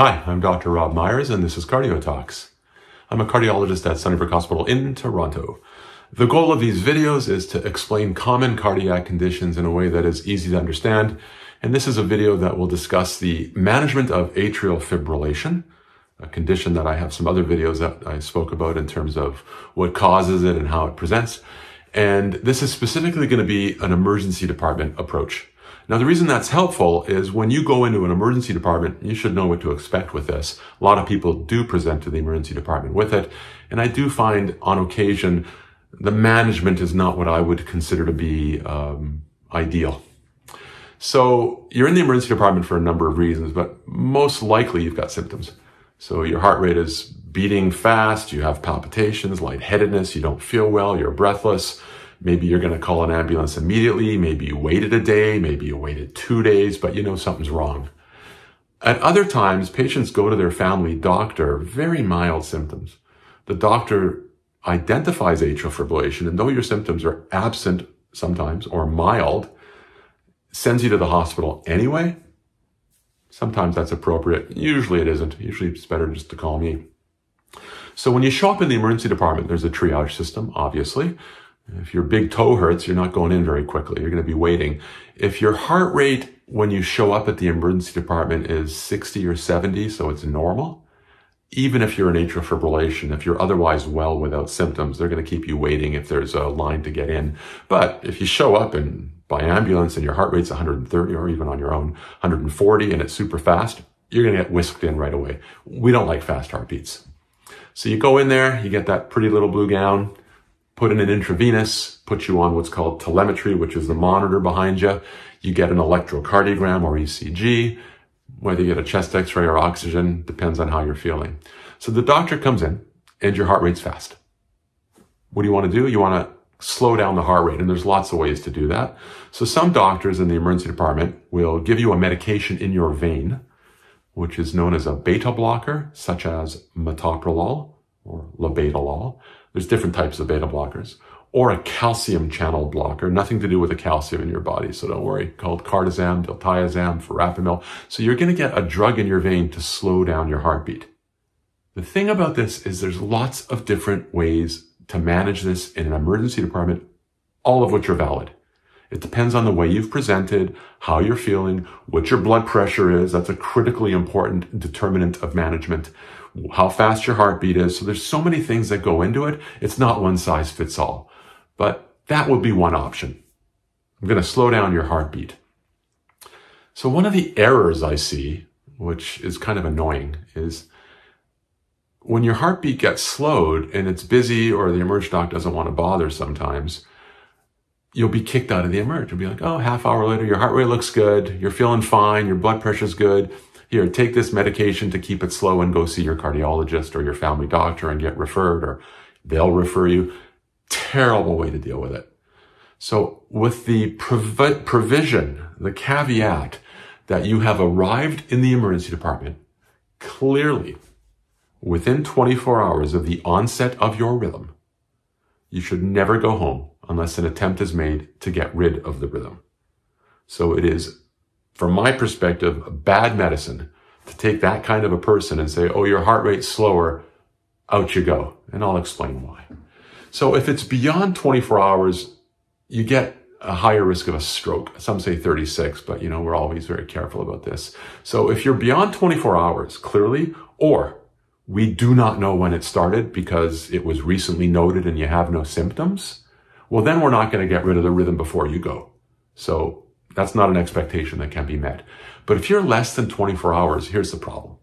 Hi, I'm Dr. Rob Myers, and this is Cardio Talks. I'm a cardiologist at Sunnybrook Hospital in Toronto. The goal of these videos is to explain common cardiac conditions in a way that is easy to understand. And this is a video that will discuss the management of atrial fibrillation, a condition that I have some other videos that I spoke about in terms of what causes it and how it presents. And this is specifically going to be an emergency department approach. Now, the reason that's helpful is when you go into an emergency department, you should know what to expect with this. A lot of people do present to the emergency department with it. And I do find on occasion, the management is not what I would consider to be um, ideal. So you're in the emergency department for a number of reasons, but most likely you've got symptoms. So your heart rate is beating fast, you have palpitations, lightheadedness, you don't feel well, you're breathless, Maybe you're going to call an ambulance immediately. Maybe you waited a day. Maybe you waited two days, but you know something's wrong. At other times, patients go to their family doctor, very mild symptoms. The doctor identifies atrial fibrillation, and though your symptoms are absent sometimes or mild, sends you to the hospital anyway. Sometimes that's appropriate. Usually it isn't. Usually it's better just to call me. So when you show up in the emergency department, there's a triage system, obviously. If your big toe hurts, you're not going in very quickly. You're going to be waiting. If your heart rate when you show up at the emergency department is 60 or 70, so it's normal, even if you're in atrial fibrillation, if you're otherwise well without symptoms, they're going to keep you waiting if there's a line to get in. But if you show up and by ambulance and your heart rate's 130 or even on your own 140 and it's super fast, you're going to get whisked in right away. We don't like fast heartbeats. So you go in there, you get that pretty little blue gown, put in an intravenous, put you on what's called telemetry, which is the monitor behind you. You get an electrocardiogram or ECG, whether you get a chest x-ray or oxygen, depends on how you're feeling. So the doctor comes in and your heart rate's fast. What do you want to do? You want to slow down the heart rate. And there's lots of ways to do that. So some doctors in the emergency department will give you a medication in your vein, which is known as a beta blocker, such as metoprolol or labetalol. There's different types of beta blockers or a calcium channel blocker, nothing to do with the calcium in your body. So don't worry, called cardizem, diltiazem, verapamil. So you're going to get a drug in your vein to slow down your heartbeat. The thing about this is there's lots of different ways to manage this in an emergency department, all of which are valid. It depends on the way you've presented, how you're feeling, what your blood pressure is. That's a critically important determinant of management how fast your heartbeat is. So there's so many things that go into it. It's not one size fits all, but that would be one option. I'm going to slow down your heartbeat. So one of the errors I see, which is kind of annoying, is when your heartbeat gets slowed and it's busy or the emerge doc doesn't want to bother sometimes, you'll be kicked out of the emerge. You'll be like, oh, half hour later, your heart rate looks good. You're feeling fine. Your blood pressure's good here, take this medication to keep it slow and go see your cardiologist or your family doctor and get referred or they'll refer you. Terrible way to deal with it. So with the provi- provision, the caveat that you have arrived in the emergency department clearly within 24 hours of the onset of your rhythm, you should never go home unless an attempt is made to get rid of the rhythm. So it is from my perspective, bad medicine to take that kind of a person and say, oh, your heart rate's slower, out you go. And I'll explain why. So if it's beyond 24 hours, you get a higher risk of a stroke. Some say 36, but you know, we're always very careful about this. So if you're beyond 24 hours, clearly, or we do not know when it started because it was recently noted and you have no symptoms, well, then we're not going to get rid of the rhythm before you go. So that's not an expectation that can be met. But if you're less than 24 hours, here's the problem.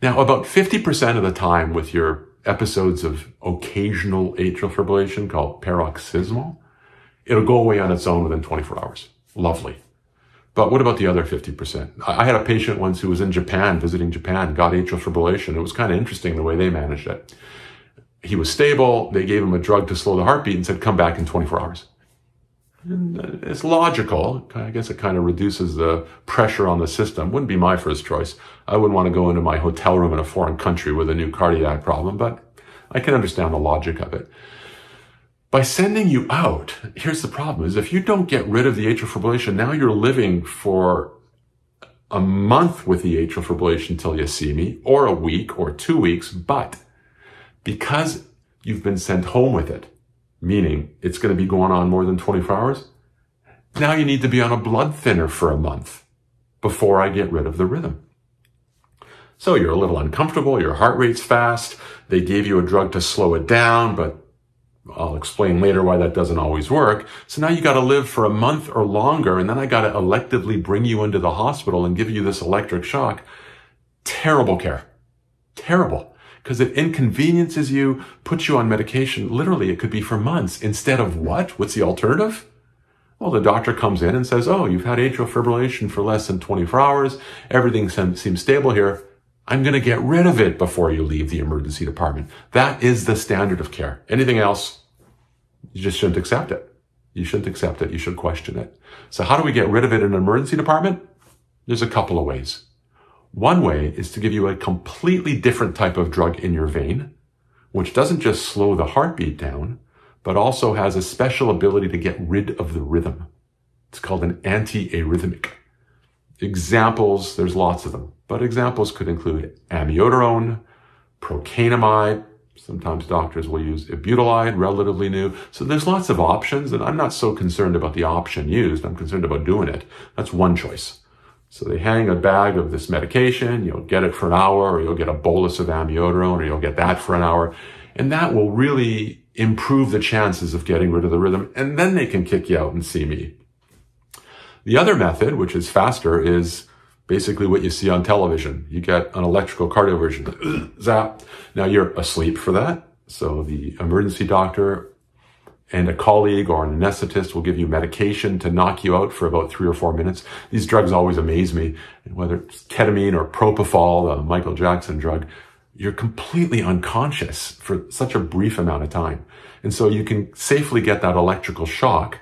Now, about 50% of the time with your episodes of occasional atrial fibrillation called paroxysmal, it'll go away on its own within 24 hours. Lovely. But what about the other 50%? I had a patient once who was in Japan, visiting Japan, got atrial fibrillation. It was kind of interesting the way they managed it. He was stable. They gave him a drug to slow the heartbeat and said, come back in 24 hours. And uh, it's logical. I guess it kind of reduces the pressure on the system. Wouldn't be my first choice. I wouldn't want to go into my hotel room in a foreign country with a new cardiac problem, but I can understand the logic of it. By sending you out, here's the problem is if you don't get rid of the atrial fibrillation, now you're living for a month with the atrial fibrillation until you see me, or a week or two weeks, but because you've been sent home with it, meaning it's going to be going on more than 24 hours, now you need to be on a blood thinner for a month before I get rid of the rhythm. So you're a little uncomfortable, your heart rate's fast, they gave you a drug to slow it down, but I'll explain later why that doesn't always work. So now you got to live for a month or longer, and then I got to electively bring you into the hospital and give you this electric shock. Terrible care. Terrible. Because it inconveniences you, puts you on medication. Literally, it could be for months. Instead of what? What's the alternative? Well, the doctor comes in and says, Oh, you've had atrial fibrillation for less than 24 hours. Everything seems stable here. I'm going to get rid of it before you leave the emergency department. That is the standard of care. Anything else, you just shouldn't accept it. You shouldn't accept it. You should question it. So how do we get rid of it in an emergency department? There's a couple of ways. One way is to give you a completely different type of drug in your vein, which doesn't just slow the heartbeat down, but also has a special ability to get rid of the rhythm. It's called an antiarrhythmic. Examples, there's lots of them, but examples could include amiodarone, procainamide, sometimes doctors will use ibutylide, relatively new. So there's lots of options, and I'm not so concerned about the option used. I'm concerned about doing it. That's one choice. So they hang a bag of this medication, you'll get it for an hour, or you'll get a bolus of amiodarone, or you'll get that for an hour. And that will really improve the chances of getting rid of the rhythm. And then they can kick you out and see me the other method, which is faster, is basically what you see on television. You get an electrical cardioversion, zap. Now you're asleep for that. So the emergency doctor and a colleague or an anesthetist will give you medication to knock you out for about three or four minutes. These drugs always amaze me. Whether it's ketamine or propofol, the Michael Jackson drug, you're completely unconscious for such a brief amount of time. And so you can safely get that electrical shock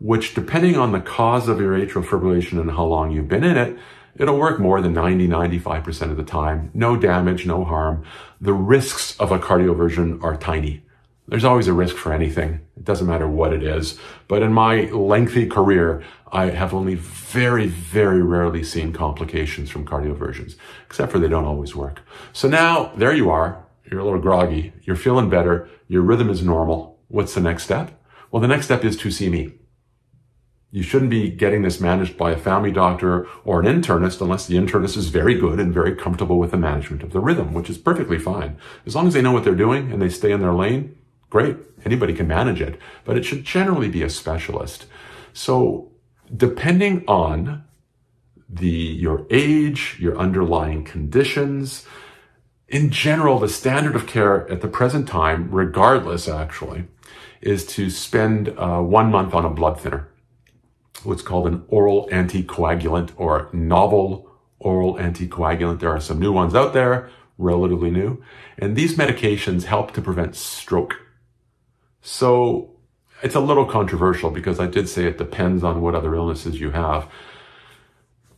which depending on the cause of your atrial fibrillation and how long you've been in it, it'll work more than 90, 95% of the time. No damage, no harm. The risks of a cardioversion are tiny. There's always a risk for anything. It doesn't matter what it is. But in my lengthy career, I have only very, very rarely seen complications from cardioversions, except for they don't always work. So now there you are. You're a little groggy. You're feeling better. Your rhythm is normal. What's the next step? Well, the next step is to see me. You shouldn't be getting this managed by a family doctor or an internist unless the internist is very good and very comfortable with the management of the rhythm, which is perfectly fine. As long as they know what they're doing and they stay in their lane, great. Anybody can manage it, but it should generally be a specialist. So depending on the, your age, your underlying conditions, in general, the standard of care at the present time, regardless actually, is to spend uh, one month on a blood thinner what's called an oral anticoagulant or novel oral anticoagulant. There are some new ones out there, relatively new. And these medications help to prevent stroke. So it's a little controversial because I did say it depends on what other illnesses you have.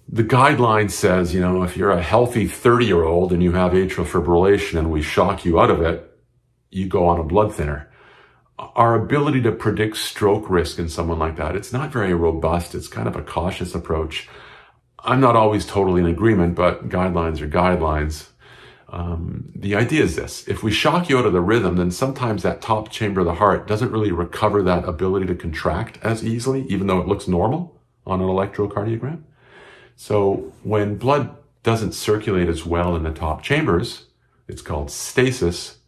The guideline says, you know, if you're a healthy 30 year old and you have atrial fibrillation and we shock you out of it, you go on a blood thinner our ability to predict stroke risk in someone like that, it's not very robust. It's kind of a cautious approach. I'm not always totally in agreement, but guidelines are guidelines. Um, the idea is this. If we shock you out of the rhythm, then sometimes that top chamber of the heart doesn't really recover that ability to contract as easily, even though it looks normal on an electrocardiogram. So when blood doesn't circulate as well in the top chambers, it's called stasis,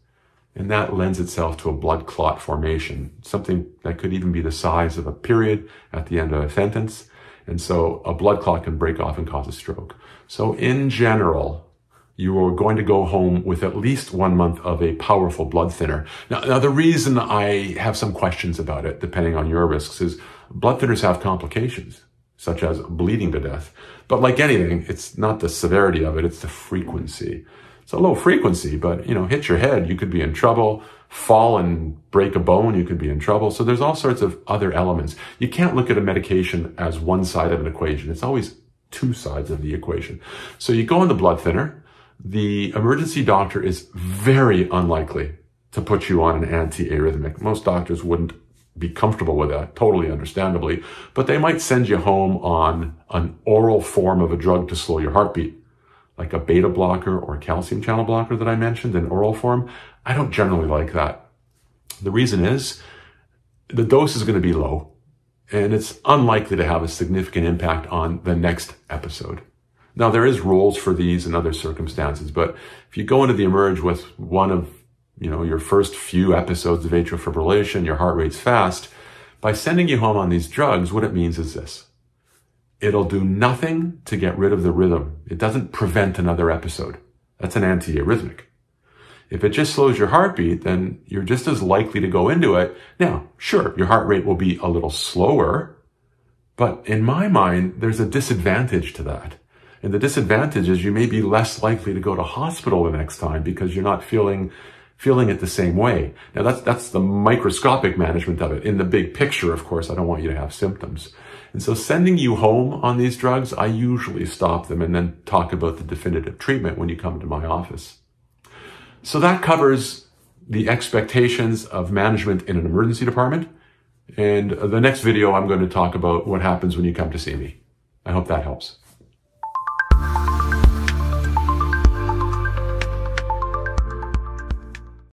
and that lends itself to a blood clot formation, something that could even be the size of a period at the end of a sentence. And so a blood clot can break off and cause a stroke. So in general, you are going to go home with at least one month of a powerful blood thinner. Now, now the reason I have some questions about it, depending on your risks, is blood thinners have complications, such as bleeding to death. But like anything, it's not the severity of it, it's the frequency. It's a low frequency, but you know, hit your head, you could be in trouble. Fall and break a bone, you could be in trouble. So there's all sorts of other elements. You can't look at a medication as one side of an equation. It's always two sides of the equation. So you go on the blood thinner. The emergency doctor is very unlikely to put you on an antiarrhythmic. Most doctors wouldn't be comfortable with that, totally understandably. But they might send you home on an oral form of a drug to slow your heartbeat, like a beta blocker or a calcium channel blocker that I mentioned in oral form. I don't generally like that. The reason is the dose is going to be low and it's unlikely to have a significant impact on the next episode. Now, there is rules for these and other circumstances, but if you go into the emerge with one of, you know, your first few episodes of atrial fibrillation, your heart rate's fast, by sending you home on these drugs, what it means is this. It'll do nothing to get rid of the rhythm. It doesn't prevent another episode. That's an antiarrhythmic. If it just slows your heartbeat, then you're just as likely to go into it. Now, sure, your heart rate will be a little slower, but in my mind, there's a disadvantage to that. And the disadvantage is you may be less likely to go to hospital the next time because you're not feeling feeling it the same way. Now that's that's the microscopic management of it. In the big picture, of course, I don't want you to have symptoms. And so sending you home on these drugs, I usually stop them and then talk about the definitive treatment when you come to my office. So that covers the expectations of management in an emergency department. And the next video, I'm going to talk about what happens when you come to see me. I hope that helps.